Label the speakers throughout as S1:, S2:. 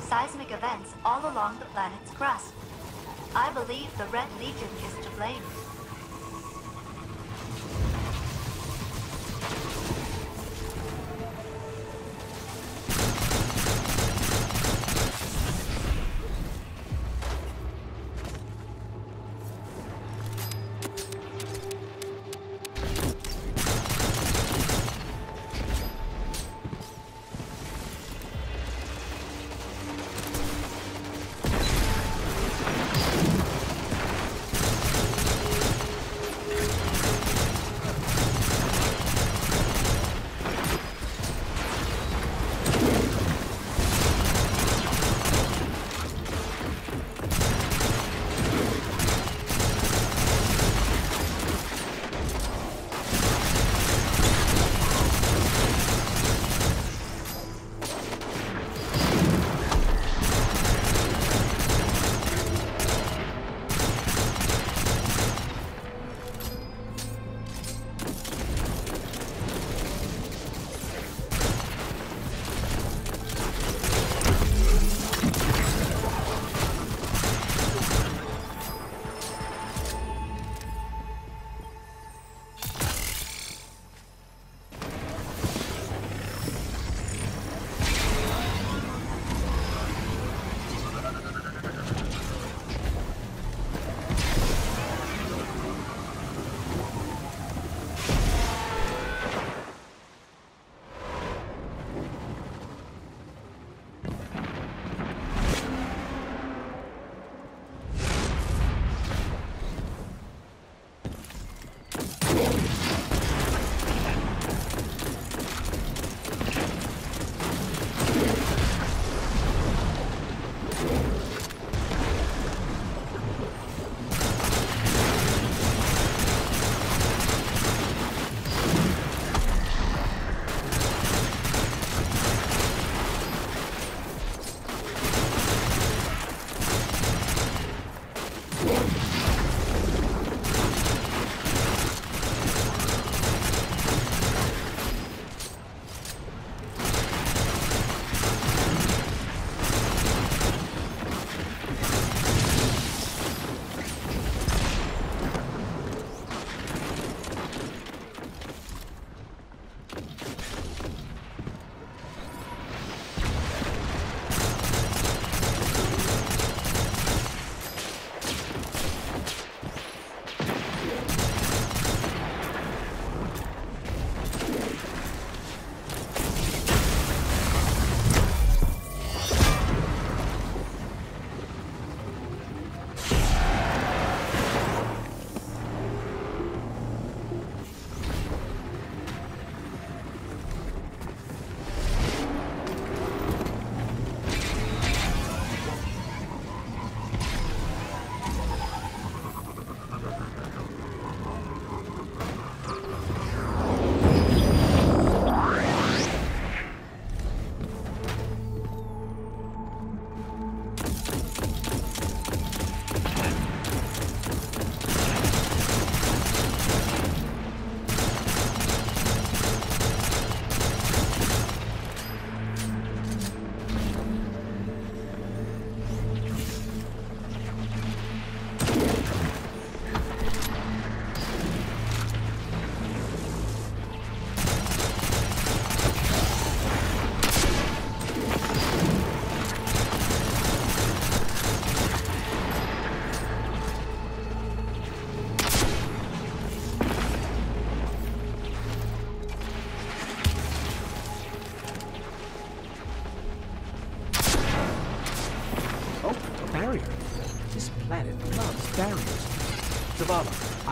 S1: seismic events all along the planet's crust. I believe the Red Legion is to blame.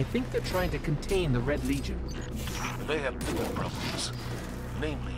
S2: I think they're trying to contain the Red Legion.
S3: They have bigger problems, namely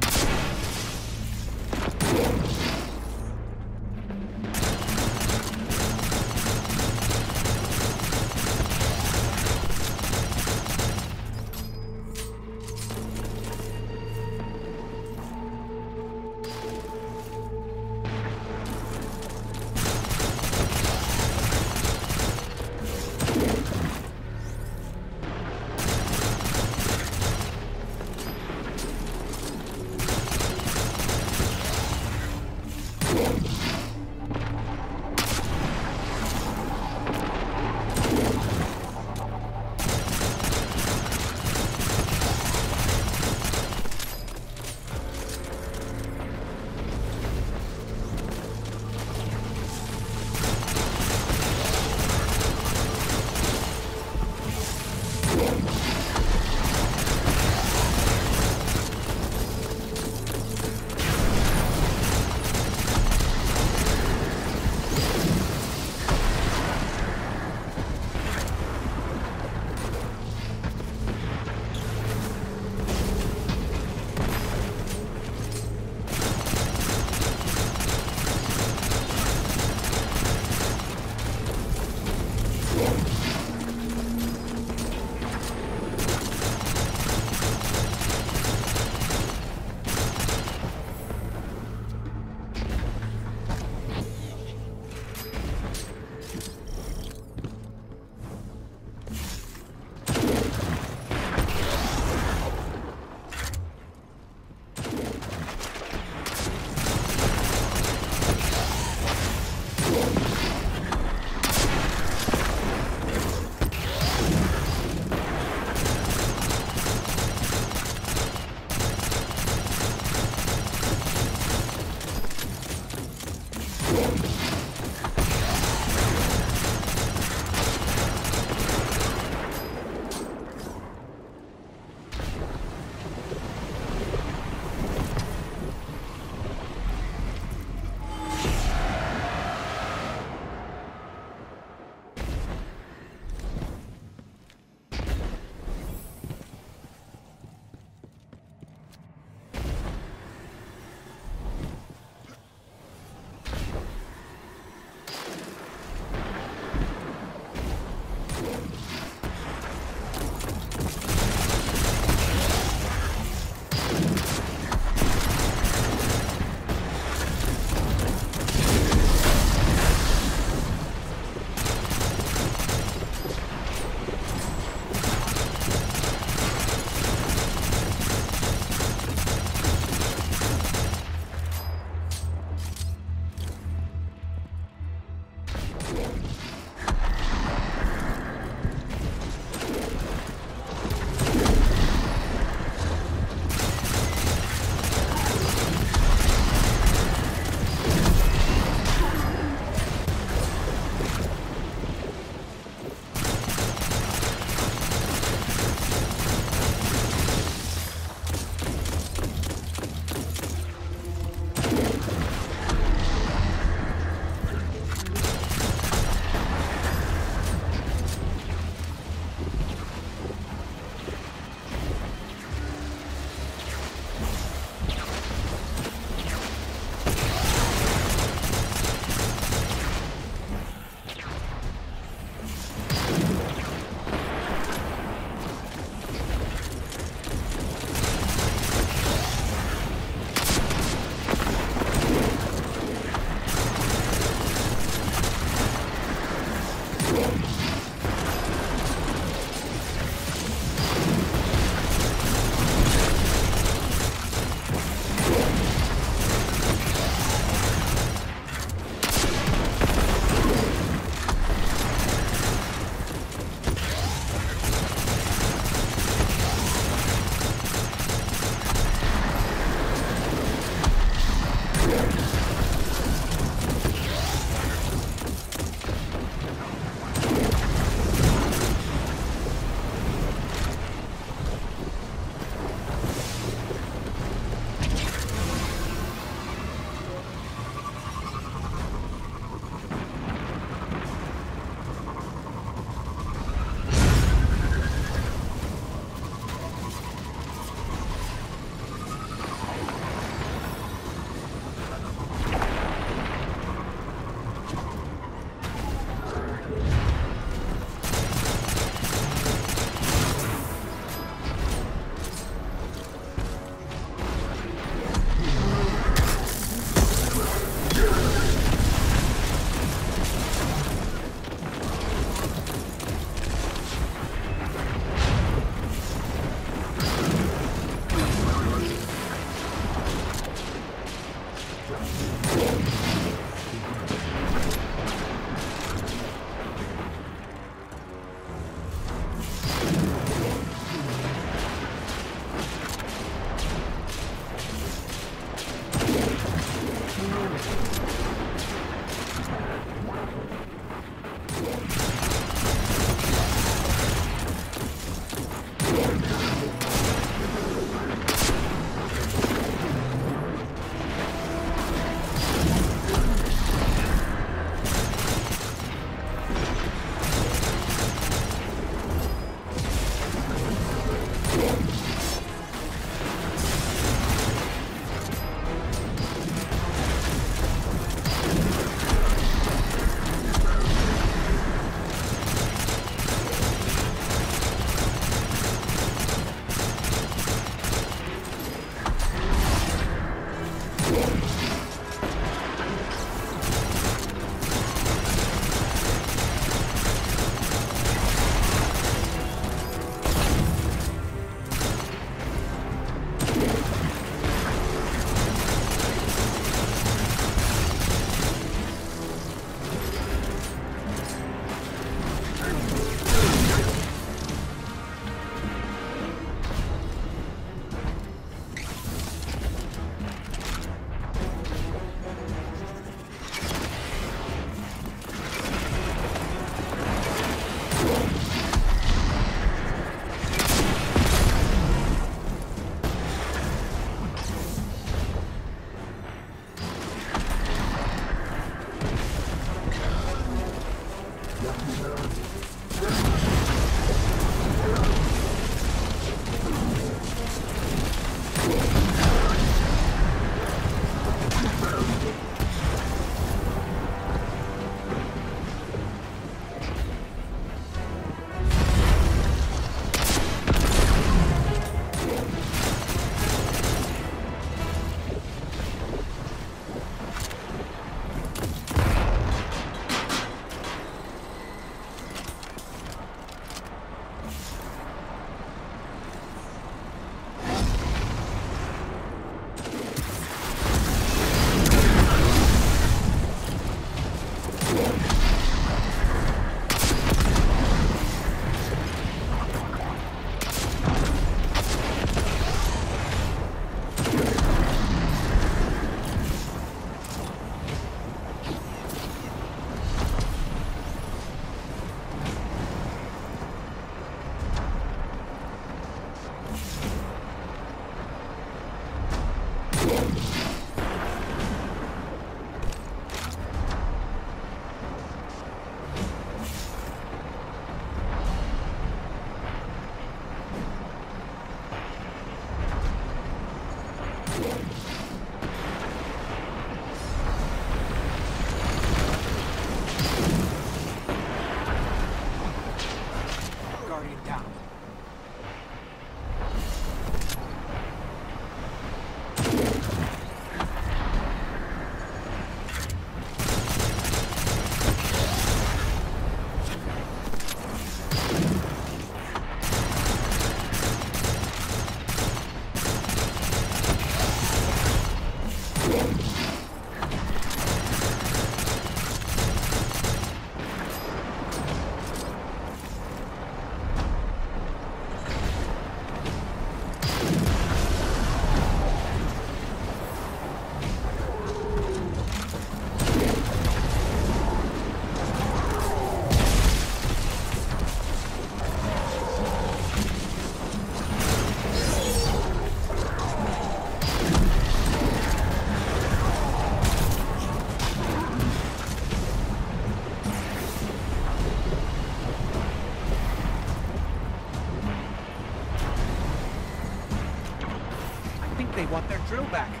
S2: drill back.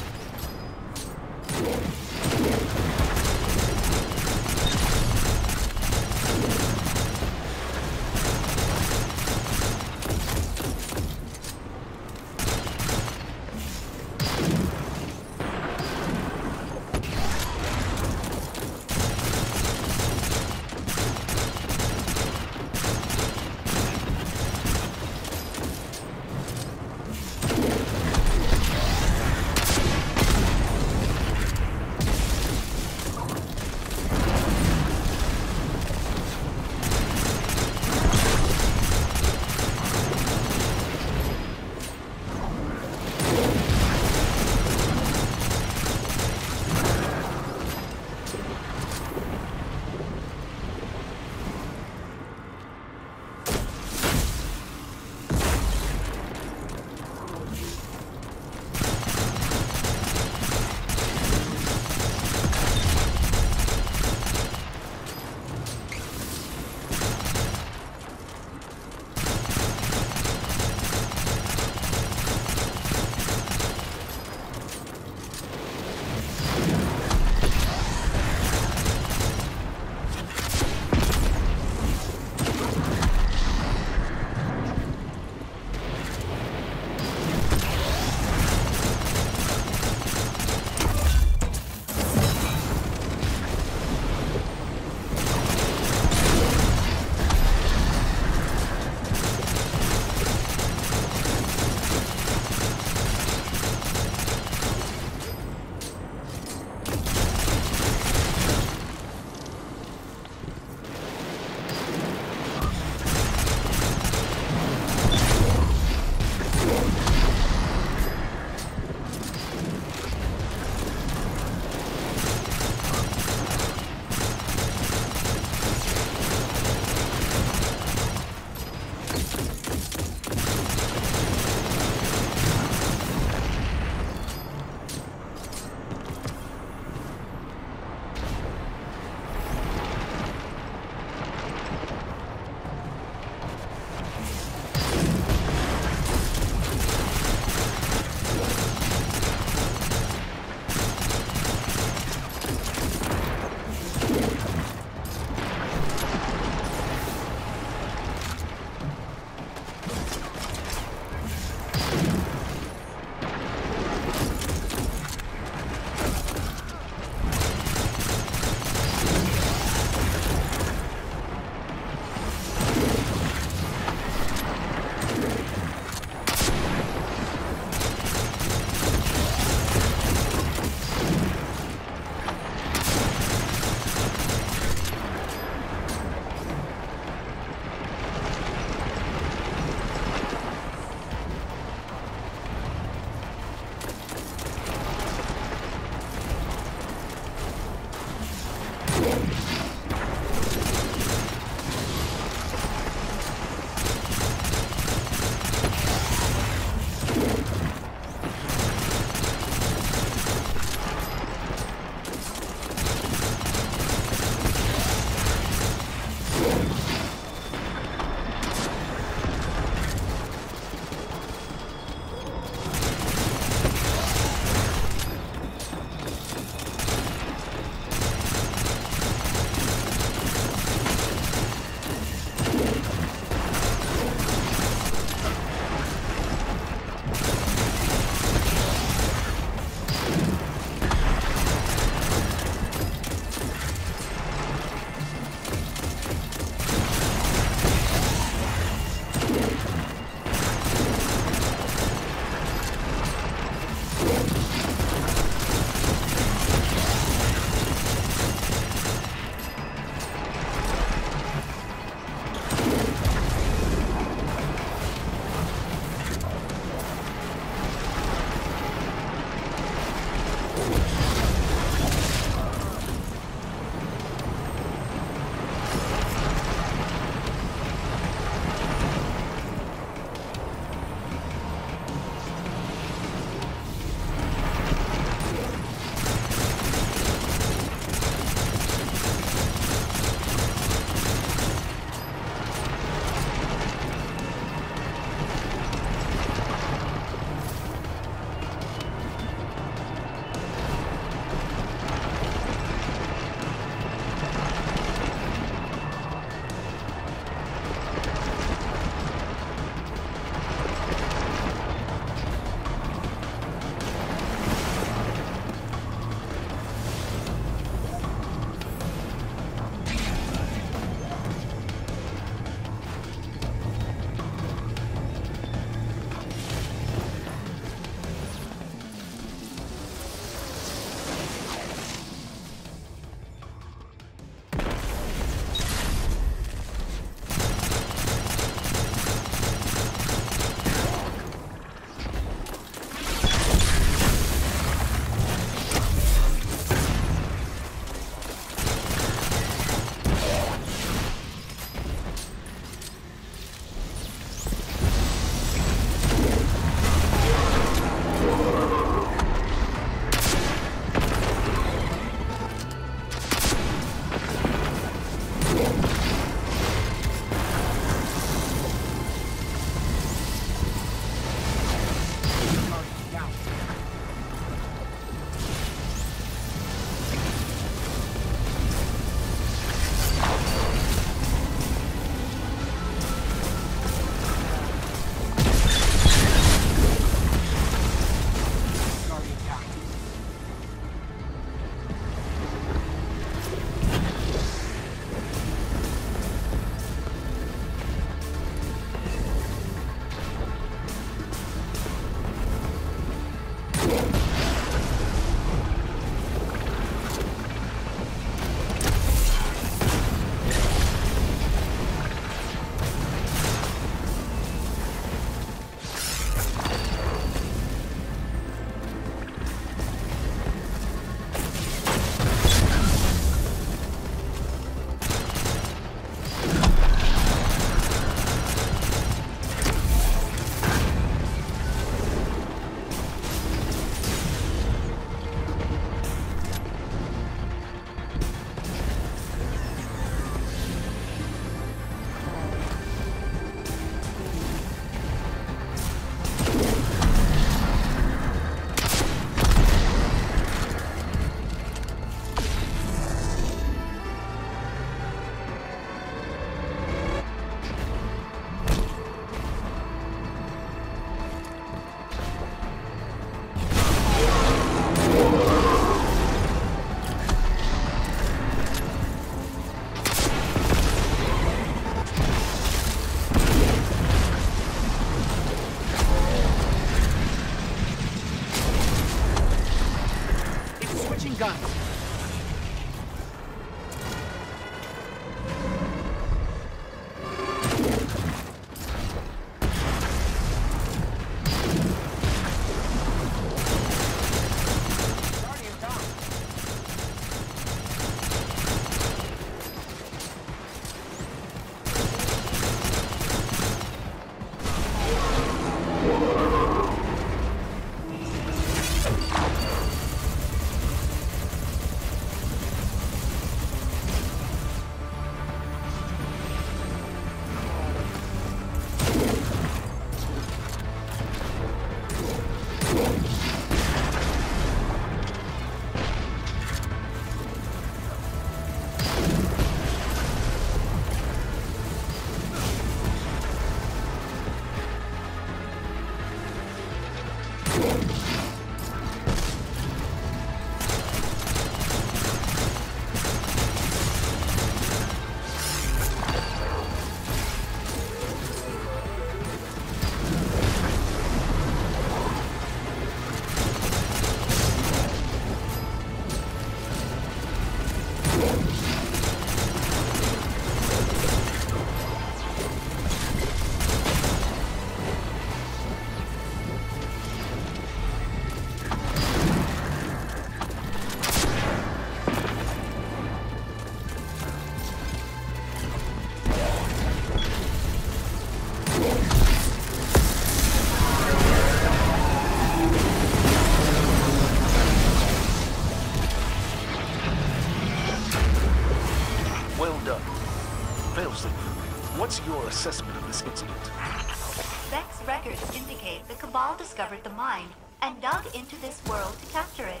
S1: Discovered the mine and dug into this world to capture it.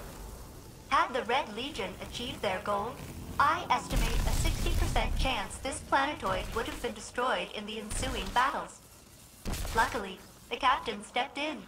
S1: Had the Red Legion achieved their goal, I estimate a 60% chance this planetoid would have been destroyed in the ensuing battles. Luckily, the captain stepped in